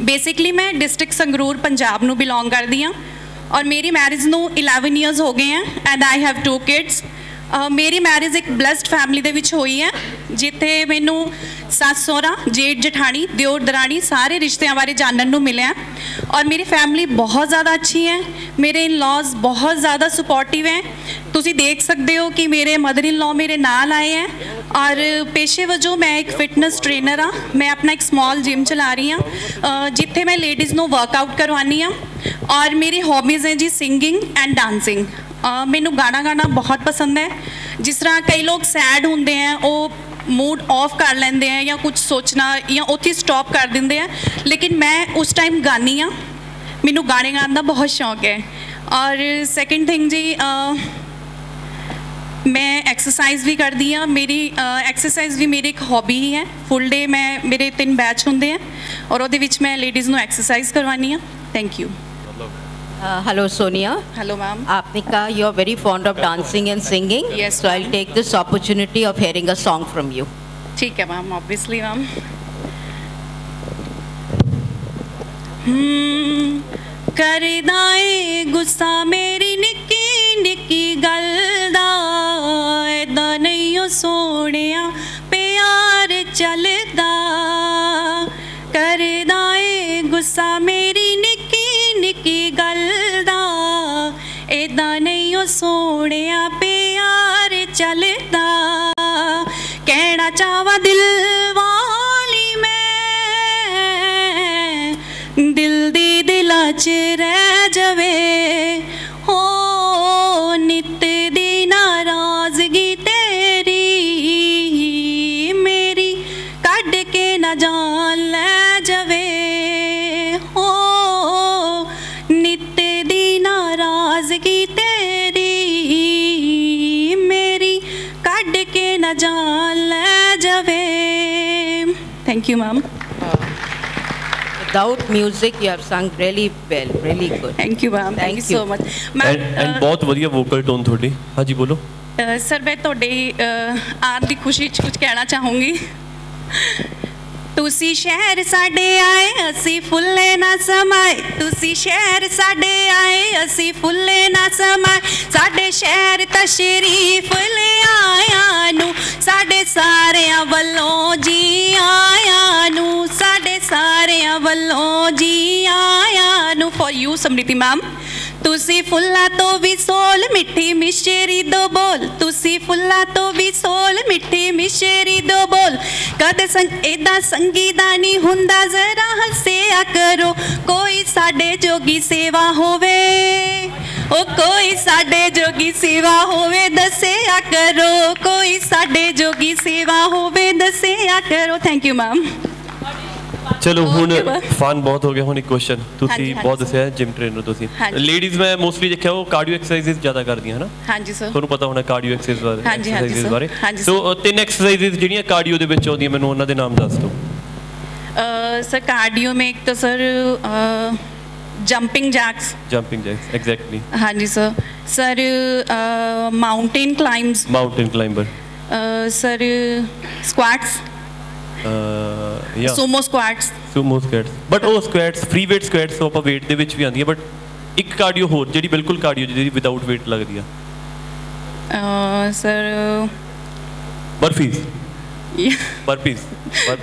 ਬੇਸਿਕਲੀ ਮੈਂ ਡਿਸਟ੍ਰਿਕਟ ਸੰਗਰੂਰ, ਪੰਜਾਬ ਨੂੰ ਬਿਲੋਂਗ ਕਰਦੀ ਹਾਂ। ਔਰ ਮੇਰੀ ਮੈਰਿਜ ਨੂੰ 11 ਇਅਰਸ ਹੋ ਗਏ ਹੈ and I have two kids ਮੇਰੀ ਮੈਰਿਜ ਇੱਕ ਬਲੈਸਡ ਫੈਮਿਲੀ ਦੇ ਵਿੱਚ ਹੋਈ ਹੈ, ਜਿੱਥੇ ਮੈਨੂੰ ਸੱਸ ਸਹੁਰਾ ਜੇਠ ਜਠਾਣੀ ਦਿਓਰ ਦਰਾਣੀ ਸਾਰੇ ਰਿਸ਼ਤਿਆਂ ਬਾਰੇ ਜਾਣਨ ਨੂੰ ਮਿਲਿਆ ਔਰ ਮੇਰੀ ਫੈਮਿਲੀ ਬਹੁਤ ਜ਼ਿਆਦਾ ਅੱਛੀ ਹੈ ਮੇਰੇ ਇਨ-ਲॉज ਬਹੁਤ ਜ਼ਿਆਦਾ ਸਪੋਰਟਿਵ ਹੈ ਤੁਸੀਂ ਦੇਖ ਸਕਦੇ ਹੋ ਕਿ ਮੇਰੇ ਮਦਰ ਇਨ ਲਾ ਮੇਰੇ ਨਾਲ ਆਏ ਹੈ ਔਰ ਪੇਸ਼ੇ ਵਜੋਂ ਮੈਂ ਇੱਕ ਫਿਟਨੈਸ ਟ੍ਰੇਨਰ ਆ ਮੈਂ ਆਪਣਾ ਇੱਕ ਸਮਾਲ ਜਿਮ ਚਲਾ ਰਹੀ ਹਾਂ ਜਿੱਥੇ ਮੈਂ ਲੇਡੀਜ਼ ਨੂੰ ਵਰਕਆਊਟ ਕਰਵਾਉਂਦੀ ਹਾਂ ਔਰ ਮੇਰੀ ਹੌਬੀਜ਼ ਹੈ ਜੀ ਸਿੰਗਿੰਗ ਐਂਡ ਡਾਂਸਿੰਗ ਮੈਨੂੰ ਗਾਣਾ ਗਾਣਾ ਬਹੁਤ ਪਸੰਦ ਹੈ ਜਿਸ ਤਰ੍ਹਾਂ ਕਈ ਲੋਕ ਸੈਡ ਹੁੰਦੇ ਆ ਉਹ ਮੂਡ ਆਫ ਕਰ ਲੈਂਦੇ ਆ ਜਾਂ ਕੁਝ ਸੋਚਣਾ ਜਾਂ ਉੱਥੇ ਸਟਾਪ ਕਰ ਦਿੰਦੇ ਆ। ਲੇਕਿਨ ਮੈਂ ਉਸ ਟਾਈਮ ਗਾਨੀ ਆ। ਮੈਨੂੰ ਗਾਣੇ ਗਾਉਣ ਦਾ ਬਹੁਤ ਸ਼ੌਂਕ ਹੈ। ਔਰ ਸੈਕਿੰਡ ਥਿੰਗ ਜੀ ਮੈਂ ਐਕਸਰਸਾਈਜ਼ ਵੀ ਕਰਦੀ ਆ। ਮੇਰੀ ਐਕਸਰਸਾਈਜ਼ ਵੀ ਮੇਰੀ ਇੱਕ ਹੌਬੀ ਹੀ ਹੈ। ਫੁੱਲ ਡੇ ਮੈਂ ਮੇਰੇ ਤਿੰਨ ਬੈਚ ਹੁੰਦੇ ਆ। ਔਰ ਉਹਦੇ ਵਿੱਚ ਮੈਂ ਲੇਡੀਜ਼ ਨੂੰ ਐਕਸਰਸਾਈਜ਼ ਕਰਵਾਉਣੀ ਆ। Thank you hello, Sonia. Hello, ma'am. Apnika, you're very fond of dancing and singing. Yes, So I'll take this opportunity of hearing a song from you. ਠੀਕ ਹੈ ਮੈਮ ਆਬਵੀਅਸਲੀ ਮੈਮ ਹਮ ਕਰਦਾ ਏ ਗੁੱਸਾ ਮੇਰੀ ਨਿੱਕੀ ਨਿੱਕੀ ਗੱਲ ਦਾ ਏਦਾਂ ਨਹੀਂ ਓ ਸੋਹਣਿਆ ਪਿਆਰ ਚੱਲਦਾ ਕਰਦਾ ਏਦਾਂ ਸੋਹਣਿਆ ਪਿਆਰ ਚੱਲਦਾ। ਕਹਿਣਾ ਚਾਹਾਂ ਦਿਲ ਵਾਲੀ ਮੈਂ। ਦਿਲ ਦੀ ਦਿਲਾਂ 'ਚ ਰਹਿ ਜਾਵੇ। ਹੋ ਨਿਤ ਦੀ ਨਾਰਾਜ਼ਗੀ ਤੇਰੀ। ਮੇਰੀ ਕੱਢ ਕੇ ਨਾ ਜਾਨ ਲੈ ਜਾਵੇ। Thank you ma'am Without music, you have sung really well, really good. Thank you ma'am thank you so much and and ਬਹੁਤ ਵਧੀਆ ਵੋਕਲ ਟੋਨ ਤੁਹਾਡੀ ਹਾਂਜੀ ਬੋਲੋ ਸਰ ਮੈਂ ਤੁਹਾਡੇ ਅਹ, ਆਉਣ ਦੀ ਖੁਸ਼ੀ 'ਚ ਕੁਝ ਕਹਿਣਾ ਚਾਹੂੰਗੀ ਤੁਸੀਂ ਸ਼ਹਿਰ ਸਾਡੇ ਆਏ ਅਸੀਂ ਫੁੱਲੇ ਨਾ ਸਮਾਏ ਤੁਸੀਂ ਸ਼ਹਿਰ ਸਾਡੇ ਆਏ ਅਸੀਂ ਫੁੱਲੇ ਨਾ ਸਮਾਏ ਸਾਡੇ ਸ਼ਹਿਰ ਤਸ਼ਰੀਫ ਲੈ ਆਇਆਂ ਨੂੰ ਸਾਡੇ ਸਾਰਿਆਂ ਵੱਲੋਂ ਜੀ ਆਇਆਂ ਨੂੰ ਸਾਡੇ ਸਾਰਿਆਂ ਵੱਲੋਂ ਜੀ ਆਇਆਂ ਨੂੰ ਫॉर ਯੂ ਸਮ੍ਰਿਤੀ ਮੈਮ ਤੁਸੀਂ ਫੁੱਲਾਂ ਤੋਂ ਵੀ ਸੋਲ, ਮਿੱਠੀ ਮਿਸ਼ਰੀ ਦੋ ਬੋਲ। ਤੁਸੀਂ ਫੁੱਲਾਂ ਤੋਂ ਵੀ ਸੋਲ, ਮਿੱਠੀ ਮਿਸ਼ਰੀ ਦੋ ਬੋਲ। ਕਦੇ ਸੰਗ ਇਦਾਂ ਸੰਗੀ ਦਾ ਨਹੀਂ ਹੁੰਦਾ, ਜ਼ਰਾ ਹੱਸਿਆ ਕਰੋ। ਕੋਈ ਸਾਡੇ ਜੋਗੀ ਸੇਵਾ ਹੋਵੇ। ਉਹ ਕੋਈ ਸਾਡੇ ਜੋਗੀ ਸੇਵਾ ਹੋਵੇ ਦੱਸਿਆ ਕਰੋ ਕੋਈ ਸਾਡੇ ਜੋਗੀ ਸੇਵਾ ਹੋਵੇ ਦੱਸਿਆ ਕਰੋ। ਥੈਂਕ ਯੂ ਮੈਮ ਚਲੋ ਹੁਣ ਫਨ ਬਹੁਤ ਹੋ ਗਿਆ ਹੁਣ ਇੱਕ ਕੁਐਸਚਨ ਤੁਸੀਂ ਬਹੁਤ ਦੱਸਿਆ ਜਿਮ ਟ੍ਰੇਨਰ ਤੁਸੀਂ। ਲੇਡੀਜ਼ ਮੈਂ ਮੋਸਟਲੀ ਦੇਖਿਆ ਉਹ ਕਾਰਡੀਓ ਐਕਸਰਸਾਈਜ਼ ਜ਼ਿਆਦਾ ਕਰਦੀਆਂ ਹਨਾ? ਹਾਂਜੀ ਸਰ ਤੁਹਾਨੂੰ ਪਤਾ ਹੋਣਾ ਕਾਰਡੀਓ ਐਕਸਰਸਾਈਜ਼ ਬਾਰੇ ਸੋ ਤਿੰਨ ਐਕਸਰਸਾਈਜ਼ ਜਿਹੜੀਆਂ ਕਾਰਡੀਓ ਦੇ ਵਿੱਚ ਆਉਂਦੀਆਂ ਮੈਨੂੰ ਉਹਨਾਂ ਦੇ ਨਾਮ ਦੱਸ ਦਿਓ। ਸਰ ਕਾਰਡੀਓ ਮੇਂ ਤਾਂ sir jumping jacks jumping jacks exactly ਹਾਂਜੀ sir sir mountain climbs mountain climber sir squats ਯਾ ਸੂਮੋ ਸਕੁਐਟਸ ਸੂਮੋ ਸਕੁਐਟਸ ਬਟ ਉਹ ਸਕੁਐਟਸ ਫ੍ਰੀ weight ਸਕੁਐਟਸ ਉਹ ਆਪਾਂ weight ਦੇ ਵਿੱਚ ਵੀ ਆਉਂਦੀ ਹੈ ਬਟ ਇੱਕ ਕਾਰਡੀਓ ਹੋਰ ਜਿਹੜੀ ਬਿਲਕੁਲ ਕਾਰਡੀਓ ਜਿਹੜੀ ਵਿਦਆਊਟ weight ਲੱਗਦੀ ਆ। Sir burpees burpees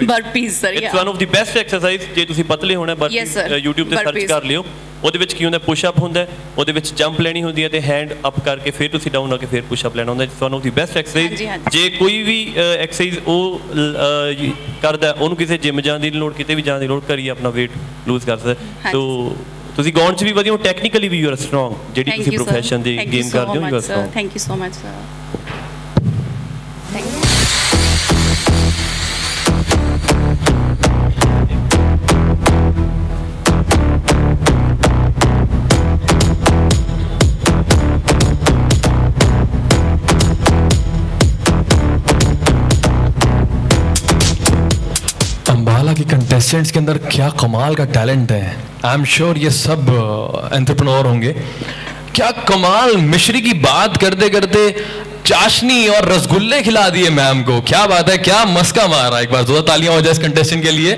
burpees sir it's one of the best exercise ਜੇ ਤੁਸੀਂ ਪਤਲੇ ਹੋਣਾ sir. YouTube ਤੇ ਸਰਚ. ਕਰ ਲਿਓ ਉਹਦੇ ਵਿੱਚ ਕੀ ਹੁੰਦਾ ਪੁਸ਼ ਅਪ ਹੁੰਦਾ ਉਹਦੇ ਵਿੱਚ ਜੰਪ ਲੈਣੀ ਹੁੰਦੀ ਹੈ ਤੇ ਹੈਂਡ ਅਪ ਕਰਕੇ ਫਿਰ ਤੁਸੀਂ ਡਾਊਨ ਆ ਕੇ ਫਿਰ ਪੁਸ਼ ਅਪ ਲੈਣਾ ਹੁੰਦਾ it's one of the best exercise. ਜੇ ਕੋਈ ਵੀ ਐਕਸਰਸਾਈਜ਼ ਉਹ ਯ- ਕਰਦਾ ਉਹਨੂੰ ਕਿਸੇ ਜਿਮ ਜਾਣ ਦੀ ਲੋੜ ਕਿਤੇ ਵੀ ਜਾਣ ਦੀ ਲੋੜ ਕਰੀ ਆਪਣਾ weight ਲੂਜ਼ ਕਰ ਸਕਦਾ। ਸੋ ਤੁਸੀਂ ਗਾਉਣ ਚ ਵੀ ਵਧੀਆ ਹੋ ਟੈਕਨੀਕਲੀ ਵੀ ਯੂ ਆਰ ਸਟਰੋਂਗ ਜਿਹੜੀ ਤੁਸੀਂ. ਪ੍ਰੋਫੈਸ਼ਨ ਦੀ ਗੇਮ ਕਰਦੇ ਹੋ you are. Strong Thank you so much, sir. Contestants के अंदर क्या कमाल का टैलेंट है। आई एम श्योर ये सब एंटरप्रेन्योर होंगे। क्या कमाल मिश्री की बात करते करते चाशनी और रसगुल्ले खिला दिए मैम को। क्या बात है, क्या मस्का मारा एक बार दो तालियाँ हो जाए इस कंटेस्टेंट के लिए।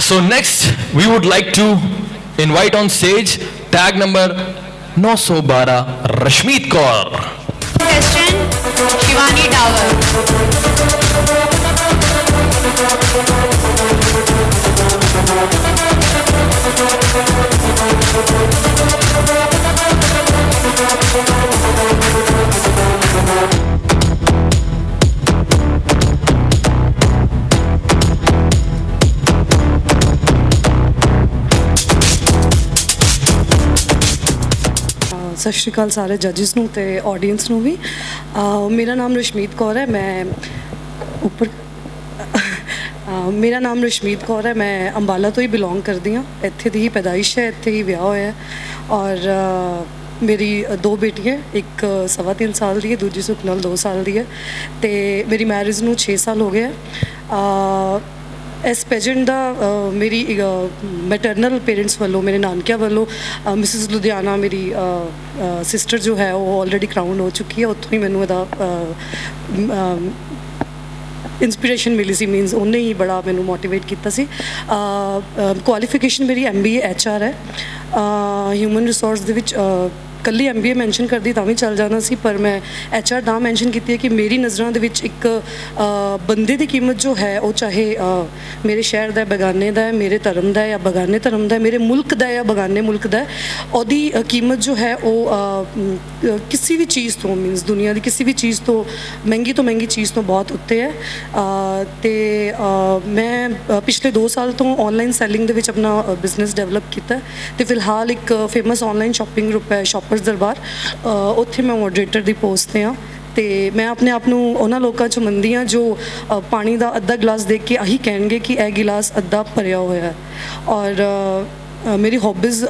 So next we would like to invite on stage tag number 912 Rashmeet Kaur. Tower. ਅਹ ਸਤਿ ਸ਼੍ਰੀ ਅਕਾਲ ਸਾਰੇ ਜੱਜਸ ਨੂੰ ਤੇ ਆਡੀਅנס ਨੂੰ ਵੀ। ਮੇਰਾ ਨਾਮ ਰਸ਼ਮੀਤ ਕੌਰ ਹੈ। ਮੈਂ ਉੱਪਰ ਮੇਰਾ ਨਾਮ ਰਸ਼ਮੀਤ ਕੌਰ ਹੈ, ਮੈਂ ਅੰਬਾਲਾ ਤੋਂ ਹੀ ਬਿਲੋਂਗ ਕਰਦੀ ਹਾਂ। ਇੱਥੇ ਦੀ ਹੀ ਪੈਦਾਇਸ਼ ਹੈ, ਇੱਥੇ ਹੀ ਵਿਆਹ ਹੋਇਆ ਔਰ ਮੇਰੀ ਦੋ ਬੇਟੀਆਂ ਇੱਕ ਸਵਾ ਤਿੰਨ ਸਾਲ ਦੀ ਹੈ, ਦੂਜੀ ਸੁਖਨਲ 2 ਸਾਲ ਦੀ ਹੈ। ਤੇ ਮੇਰੀ ਮੈਰਿਜ ਨੂੰ 6 ਸਾਲ ਹੋ ਗਏ ਆ ਇਸ ਪੈਜੈਂਟ ਦਾ ਮੇਰੀ ਮੈਟਰਨਲ ਪੇਰੈਂਟਸ ਵੱਲੋਂ, ਮੇਰੇ ਨਾਨਕਿਆਂ ਵੱਲੋਂ ਮਿਸਿਸ ਲੁਧਿਆਣਾ ਮੇਰੀ ਸਿਸਟਰ ਜੋ ਹੈ, ਉਹ ਆਲਰੇਡੀ ਕਰਾਊਨ ਹੋ ਚੁੱਕੀ ਹੈ। ਉੱਥੋਂ ਹੀ ਮੈਨੂੰ ਇਹਦਾ ਇਨਸਪੀਰੇਸ਼ਨ ਮਿਲੀ ਸੀ ਮੀਨਸ ਉਹਨੇ ਹੀ ਬੜਾ ਮੈਨੂੰ ਮੋਟੀਵੇਟ ਕੀਤਾ ਸੀ ਕੁਆਲੀਫਿਕੇਸ਼ਨ ਮੇਰੀ ਐਮਬੀਏ ਐਚਆਰ ਹੈ ਹਿਊਮਨ ਰਿਸੋਰਸ ਦੇ ਵਿੱਚ ਕੱਲੀ ਐਮਬੀਏ ਮੈਂਸ਼ਨ ਕਰਦੀ ਤਾਂ ਵੀ ਚੱਲ ਜਾਣਾ ਸੀ ਪਰ ਮੈਂ ਐਚਆਰ ਦਾ ਮੈਂਸ਼ਨ ਕੀਤੀ ਹੈ ਕਿ ਮੇਰੀ ਨਜ਼ਰਾਂ ਦੇ ਵਿੱਚ ਇੱਕ ਬੰਦੇ ਦੀ ਕੀਮਤ ਜੋ ਹੈ ਉਹ ਚਾਹੇ ਮੇਰੇ ਸ਼ਹਿਰ ਦਾ ਹੈ, ਦਾ ਹੈ ਮੇਰੇ ਧਰਮ ਦਾ ਹੈ ਜਾਂ ਬਗਾਨੇ ਧਰਮ ਦਾ ਹੈ ਮੇਰੇ ਮੁਲਕ ਦਾ ਹੈ ਜਾਂ ਬਗਾਨੇ ਮੁਲਕ ਦਾ ਉਹਦੀ ਕੀਮਤ ਜੋ ਹੈ ਉਹ ਕਿਸੇ ਵੀ ਚੀਜ਼ ਤੋਂ ਮੀਨਸ ਦੁਨੀਆ ਦੀ ਕਿਸੇ ਵੀ ਚੀਜ਼ ਤੋਂ ਮਹਿੰਗੀ ਤੋਂ ਮਹਿੰਗੀ ਚੀਜ਼ ਤੋਂ ਬਹੁਤ ਉੱਤੇ ਹੈ। ਅ, ਤੇ ਮੈਂ ਪਿਛਲੇ 2 ਸਾਲ ਤੋਂ ਆਨਲਾਈਨ ਸੈਲਿੰਗ ਦੇ ਵਿੱਚ ਆਪਣਾ ਬਿਜ਼ਨਸ ਡਿਵੈਲਪ ਕੀਤਾ ਹੈ। ਤੇ ਫਿਲਹਾਲ ਇੱਕ ਫੇਮਸ ਆਨਲਾਈਨ ਸ਼ਾਪਿੰਗ ਗਰੁੱਪ ਹੈ ਸ਼ਾਪਰਸ ਦਰਬਾਰ ਉੱਥੇ ਮੈਂ ਮੋਡਰੇਟਰ ਦੀ ਪੋਸਟ ਤੇ ਹਾਂ ਤੇ ਮੈਂ ਆਪਣੇ ਆਪ ਨੂੰ ਉਹਨਾਂ ਲੋਕਾਂ ਚ ਮੰਨਦੀ ਹਾਂ ਜੋ ਪਾਣੀ ਦਾ ਅੱਧਾ ਗਲਾਸ ਦੇਖ ਕੇ ਆਹੀ ਕਹਿਣਗੇ ਕਿ ਇਹ ਗਿਲਾਸ ਅੱਧਾ ਭਰਿਆ ਹੋਇਆ ਹੈ। ਔਰ ਮੇਰੀ ਹੌਬੀਜ਼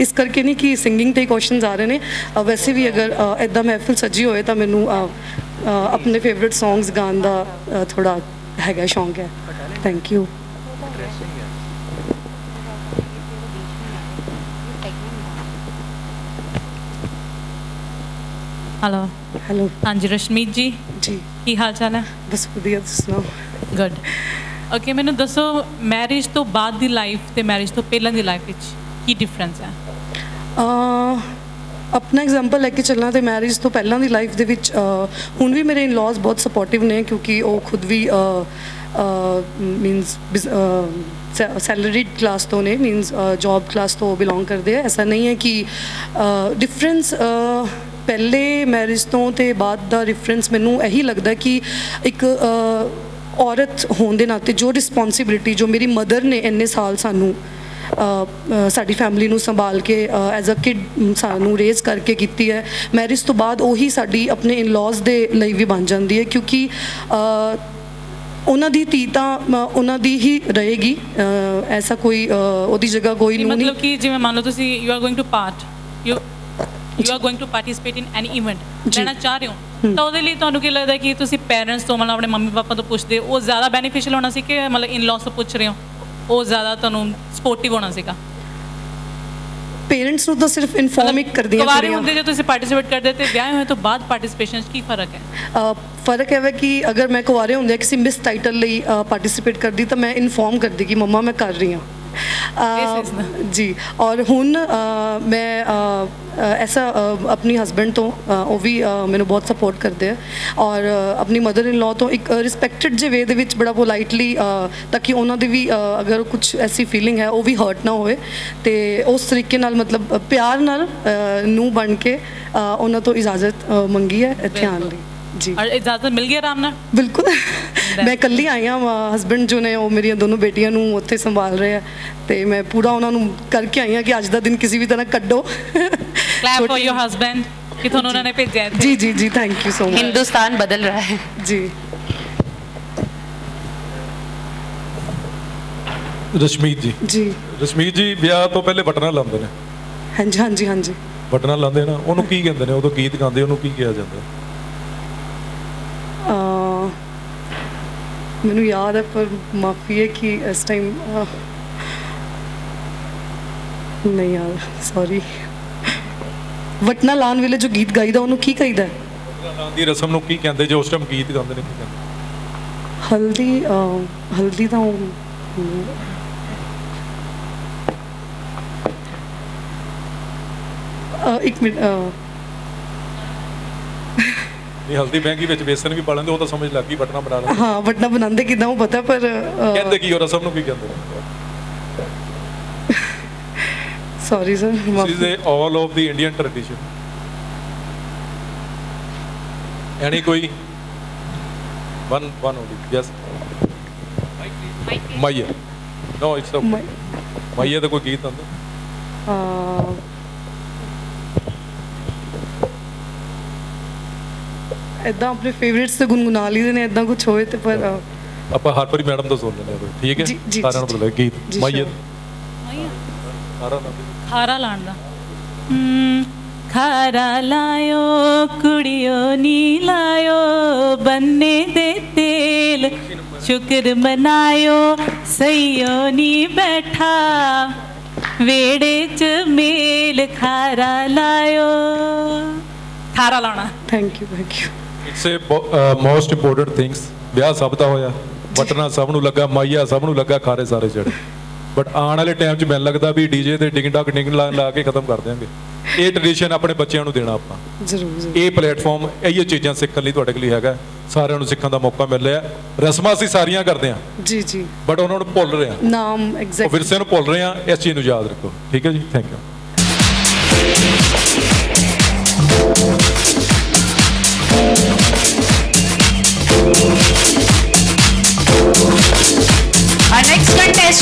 ਇਸ ਕਰਕੇ ਨਹੀਂ ਕਿ ਸਿੰਗਿੰਗ ਤੇ ਕੁਐਸਚਨਸ ਆ ਰਹੇ ਨੇ। ਵੈਸੇ ਵੀ ਅਗਰ ਐਦਾਂ ਮਹਿਫਿਲ ਸੱਜੀ ਹੋਏ ਤਾਂ ਮੈਨੂੰ ਆਪਣੇ ਫੇਵਰਿਟ ਸੌਂਗਸ ਗਾਉਣ ਦਾ ਅ, ਥੋੜਾ ਹੈਗਾ ਸ਼ੌਂਕ ਹੈ। ਥੈਂਕ ਯੂ ਹੈਲੋ ਹੈਲੋ ਹਾਂਜੀ ਰਸ਼ਮੀਤ ਜੀ। ਜੀ। ਕੀ ਹਾਲ ਚਾਲ ਹੈ? ਬਸ ਵਧੀਆ ਤੁਸੀਂ ਸੁਣਾਓ? ਗੁੱਡ ਓਕੇ ਮੈਨੂੰ ਦੱਸੋ ਮੈਰਿਜ ਤੋਂ ਬਾਅਦ ਦੀ ਲਾਈਫ ਤੇ ਮੈਰਿਜ ਤੋਂ ਪਹਿਲਾਂ ਦੀ ਲਾਈਫ ਵਿੱਚ ਕੀ ਡਿਫਰੈਂਸ ਹੈ? ਆਪਣਾ ਐਗਜ਼ਾਮਪਲ ਲੈ ਕੇ ਚੱਲਣਾ ਤੇ ਮੈਰਿਜ ਤੋਂ ਪਹਿਲਾਂ ਦੀ ਲਾਈਫ ਦੇ ਵਿੱਚ ਹੁਣ ਵੀ ਮੇਰੇ ਇਨ-ਲॉज ਬਹੁਤ ਸਪੋਰਟਿਵ ਨੇ ਕਿਉਂਕਿ ਉਹ ਖੁਦ ਵੀ ਮੀਨਸ ਸੈਲਰੀਡ ਕਲਾਸ ਤੋਂ ਨੇ ਮੀਨਸ ਜੌਬ ਕਲਾਸ ਤੋਂ ਬਿਲੋਂਗ ਕਰਦੇ ਆ। ਐਸਾ ਨਹੀਂ ਹੈ ਕਿ ਡਿਫਰੈਂਸ ਪਹਿਲੇ ਮੈਰਿਜ ਤੋਂ ਤੇ ਬਾਅਦ ਦਾ ਡਿਫਰੈਂਸ ਮੈਨੂੰ ਇਹੀ ਲੱਗਦਾ ਕਿ ਇੱਕ ਔਰਤ ਹੋਣ ਦੇ ਨਾਤੇ ਜੋ ਰਿਸਪੌਂਸਿਬਿਲਿਟੀ ਜੋ ਮੇਰੀ ਮਦਰ ਨੇ ਇੰਨੇ ਸਾਲ ਸਾਨੂੰ ਸਾਡੀ ਫੈਮਿਲੀ ਨੂੰ ਸੰਭਾਲ ਕੇ ਐਜ਼ ਅ ਕਿਡ ਸਾਨੂੰ ਰੇਜ਼ ਕਰਕੇ ਕੀਤੀ ਹੈ ਮੈਰਿਜ ਤੋਂ ਬਾਅਦ ਉਹੀ ਸਾਡੀ ਆਪਣੇ ਇਨ-ਲॉज ਦੇ ਲਈ ਵੀ ਬਣ ਜਾਂਦੀ ਹੈ ਕਿਉਂਕਿ ਉਹਨਾਂ ਦੀ ਧੀ ਤਾਂ ਉਹਨਾਂ ਦੀ ਹੀ ਰਹੇਗੀ ਐਸਾ ਕੋਈ ਉਹਦੀ ਜਗ੍ਹਾ ਕੋਈ ਨਹੀਂ ਮਤਲਬ ਕਿ ਜਿਵੇਂ ਮੰਨ ਲਓ ਤੁਸੀਂ you are going to part you you are going to participate in any event ਲੈਣਾ ਚਾਹ ਰਹੇ ਹੋ। ਤਾਂ ਉਹਦੇ ਲਈ ਤੁਹਾਨੂੰ ਕੀ ਲੱਗਦਾ ਕਿ ਤੁਸੀਂ ਪੈਰੈਂਟਸ ਤੋਂ ਮਤਲਬ ਆਪਣੇ ਮੰਮੀ ਪਾਪਾ ਤੋਂ ਪੁੱਛਦੇ ਉਹ ਜ਼ਿਆਦਾ ਬੈਨੀਫੀਸ਼ੀਅਲ ਹੋਣਾ ਸੀ ਕਿ ਮਤਲਬ ਇਨ-ਲॉज ਤੋਂ ਪੁੱਛ ਰਹੇ ਹੋ? ਉਹ ਜ਼ਿਆਦਾ ਤੁਹਾਨੂੰ ਸਪੋਰਟਿਵ ਹੋਣਾ ਸੀਗਾ। ਪੇਰੈਂਟਸ ਨੂੰ ਤਾਂ ਸਿਰਫ ਇਨਫੋਰਮ ਹੀ ਕਰਦੀਆਂ ਕੁਵਾਰੇ। ਹੁੰਦੇ ਜੇ ਤੁਸੀਂ ਪਾਰਟਿਸਿਪੇਟ ਕਰਦੇ ਤੇ ਵਿਆਹ ਹੋਏ ਤੋਂ ਬਾਅਦ ਪਾਰਟਿਸਿਪੇਸ਼ਨ 'ਚ ਕੀ ਫ਼ਰਕ ਹੈ? ਫ਼ਰਕ ਹੈ ਕਿ ਅਗਰ ਮੈਂ ਕੁਆਰੇ ਹੁੰਦੇ ਕਿਸੇ ਮਿਸ ਟਾਈਟਲ ਲਈ ਪਾਰਟਿਸਿਪੇਟ ਕਰਦੀ ਤਾਂ ਮੈਂ ਇਨਫੋਰਮ ਕਰਦੀ ਕਿ ਮੰਮਾ ਮੈਂ ਕਰ ਰਹੀ ਹਾਂ। ਜੀ ਔਰ ਹੁਣ ਮੈਂ ਐਸਾ ਆਪਣੀ ਹਸਬੈਂਡ ਤੋਂ ਉਹ ਵੀ ਮੈਨੂੰ ਬਹੁਤ ਸਪੋਰਟ ਕਰਦੇ ਆ ਔਰ ਆਪਣੀ ਮਦਰ ਇਨ ਲਾ ਤੋਂ ਇੱਕ ਰਿਸਪੈਕਟਡ ਜੇ ਵੇ ਦੇ ਵਿੱਚ ਬੜਾ ਪੋਲਾਈਟਲੀ ਤਾਂ ਕਿ ਉਹਨਾਂ ਦੀ ਵੀ ਅਗਰ ਕੁਝ ਐਸੀ ਫੀਲਿੰਗ ਹੈ ਉਹ ਵੀ ਹਰਟ ਨਾ ਹੋਵੇ ਤੇ ਉਸ ਤਰੀਕੇ ਨਾਲ ਮਤਲਬ ਪਿਆਰ ਨਾਲ ਨੂੰ ਬਣ ਕੇ ਉਹਨਾਂ ਤੋਂ ਇਜਾਜ਼ਤ ਮੰਗੀ ਹੈ ਇੱਥੇ ਆਉਣ ਲਈ ਜੀ ਔਰ ਇਜਾਜ਼ਤ ਮਿਲ ਗਈ ਆਰਾਮ ਨਾਲ ਬਿਲਕੁਲ ਮੈਂ ਇਕੱਲੀ ਆਈ ਆ ਹਸਬੰਡ ਜੋ ਨੇ ਉਹ ਮੇਰੀਆਂ ਦੋਨੋਂ ਬੇਟੀਆਂ ਨੂੰ ਉੱਥੇ ਸੰਭਾਲ ਰਹੇ ਆ। ਤੇ ਮੈਂ ਪੂਰਾ ਉਹਨਾਂ ਨੂੰ ਕਰਕੇ ਆਈ ਆ ਕਿ ਅੱਜ ਦਾ ਦਿਨ ਕਿਸੇ ਵੀ ਤਰ੍ਹਾਂ ਕੱਢੋ। ਕਲੈਪ ਫॉर योर ਹਸਬੰਡ ਕਿ ਤੁਹਾਨੂੰ ਉਹਨਾਂ ਨੇ ਭੇਜਿਆ ਹੈ ਜੀ ਜੀ ਜੀ thank you so much Hindustan ਬਦਲ ਰਿਹਾ ਹੈ। ਜੀ। ਰਸ਼ਮੀਤ ਜੀ। ਜੀ। ਰਸ਼ਮੀਤ ਜੀ ਵਿਆਹ ਤੋਂ ਪਹਿਲੇ ਬਟਨਾ ਲਾਉਂਦੇ ਨੇ। ਹਾਂਜੀ ਹਾਂਜੀ ਹਾਂਜੀ। ਬਟਨਾ ਲਾਉਂਦੇ ਨਾ ਉਹਨੂੰ ਕੀ ਕਹਿੰਦੇ ਨੇ? ਉਦੋਂ ਗੀਤ ਗਾਉਂਦੇ ਉਹਨੂੰ ਕੀ ਕਿਹਾ ਜਾਂਦਾ? ਮੈਨੂੰ ਯਾਦ ਹੈ ਪਰ ਮਾਫੀ ਹੈ ਕਿ ਇਸ ਟਾਈਮ ਨਹੀਂ ਯਾਰ ਸੌਰੀ ਵਟਨਾ ਲਾਉਣ ਵੇਲੇ ਜੋ ਗੀਤ ਗਾਈਦਾ ਉਹਨੂੰ ਕੀ ਕਹੀਦਾ ਦੀ ਰਸਮ ਨੂੰ ਕੀ ਕਹਿੰਦੇ? ਜੇ ਉਸ ਟਾਈਮ ਗੀਤ ਗਾਉਂਦੇ ਨੇ ਕੀ ਕਹਿੰਦੇ? ਹਲਦੀ ਹਲਦੀ ਤਾਂ ਇੱਕ ਮਿੰਟ ਨਹੀਂ ਹਲਦੀ ਮਹਿੰਗੀ ਵਿੱਚ ਬੇਸਨ ਵੀ ਪਾ ਲੈਂਦੇ ਉਹ ਤਾਂ ਸਮਝ ਲੱਗ ਗਈ ਬਟਨਾ ਬਣਾ ਲੈਂਦੇ। ਹਾਂ ਵਟਨਾ ਬਣਾਉਂਦੇ ਕਿਦਾਂ ਉਹ ਪਤਾ ਪਰ ਕਹਿੰਦੇ ਕੀ ਉਹ ਰਸਮ ਨੂੰ ਕੀ ਕਹਿੰਦੇ? ਨੇ sorry sir This is a all of the Indian tradition. Any ਕੋਈ? One one only yes. ਮਾਈਆ no it's a ਮਾਈਆ ਦਾ ਕੋਈ ਗੀਤ ਆਂਦਾ ਇਦਾਂ ਆਪਣੇ ਫੇਵਰਿਟਸ ਤੇ ਗੁੰਗੁਣਾ ਲਈਦੇ ਨੇ ਇਦਾਂ ਕੁਝ ਹੋਏ ਤੇ ਪਰ ਆਪਾਂ ਹਰਪਰੀ ਮੈਡਮ ਤੋਂ ਸੁਣ ਲੈਂਦੇ ਹਾਂ ਫਿਰ, ਠੀਕ ਹੈ? ਜੀ, ਜੀ, ਸਾਰਿਆਂ ਨੂੰ ਜੀ, ਪਤਾ ਲੱਗੇ ਗੀਤ। ਜੀ, ਮਾਈਆ sure. ਸਾਰਾ ਨਾਮ ਖਾਰਾ ਲਾਣ ਦਾ। ਹਮ, ਖਾਰਾ ਲਾਇਓ ਕੁੜਿਓ ਨੀ ਲਾਇਓ ਬੰਨੇ ਦੇ ਤੇਲ ਸ਼ੁਕਰ ਮਨਾਇਓ ਸਈਓ ਨੀ ਬੈਠਾ ਵੇੜੇ ਚ ਮੇਲ ਖਾਰਾ ਲਾਇਓ। ਖਾਰਾ ਲਾਉਣਾ। Thank you thank you it's a most important things ਵਿਆਹ ਸਭ ਦਾ ਹੋਇਆ। ਬਟਨਾ ਸਭ ਨੂੰ ਲੱਗਾ ਮਾਈਆ ਸਭ ਨੂੰ ਲੱਗਾ ਖਾਰੇ ਸਾਰੇ ਚੜੇ ਬਟ ਆਉਣ ਵਾਲੇ ਟਾਈਮ 'ਚ ਮੈਨੂੰ ਲੱਗਦਾ ਵੀ ਡੀਜੇ ਤੇ ਡਿੰਗ ਡਾਕ ਡਿੰਗ ਲਾ ਕੇ ਖਤਮ ਕਰ ਦਿਆਂਗੇ। ਇਹ ਟ੍ਰੈਡੀਸ਼ਨ ਆਪਣੇ ਬੱਚਿਆਂ ਨੂੰ ਦੇਣਾ ਆਪਾਂ। ਜ਼ਰੂਰ ਜ਼ਰੂਰ। ਇਹ ਪਲੇਟਫਾਰਮ ਇਹੋ ਚੀਜ਼ਾਂ ਸਿੱਖਣ ਲਈ ਤੁਹਾਡੇ ਲਈ ਹੈਗਾ। ਸਾਰਿਆਂ ਨੂੰ ਸਿੱਖਣ ਦਾ ਮੌਕਾ ਮਿਲ ਰਿਹਾ ਰਸਮਾਂ ਅਸੀਂ ਸਾਰੀਆਂ ਕਰਦੇ ਹਾਂ। ਜੀ ਜੀ। ਬਟ ਉਹਨਾਂ ਨੂੰ ਭੁੱਲ ਰਹੇ ਹਾਂ। ਨਾਮ ਐਗਜ਼ੈਕਟ ਵਿਰਸੇ ਨੂੰ ਭੁੱਲ ਰਹੇ ਹਾਂ। ਇਸ ਚੀਜ਼ ਨੂੰ ਯਾਦ ਰੱਖੋ। ਠੀਕ ਹੈ ਜੀ? Thank you contestant.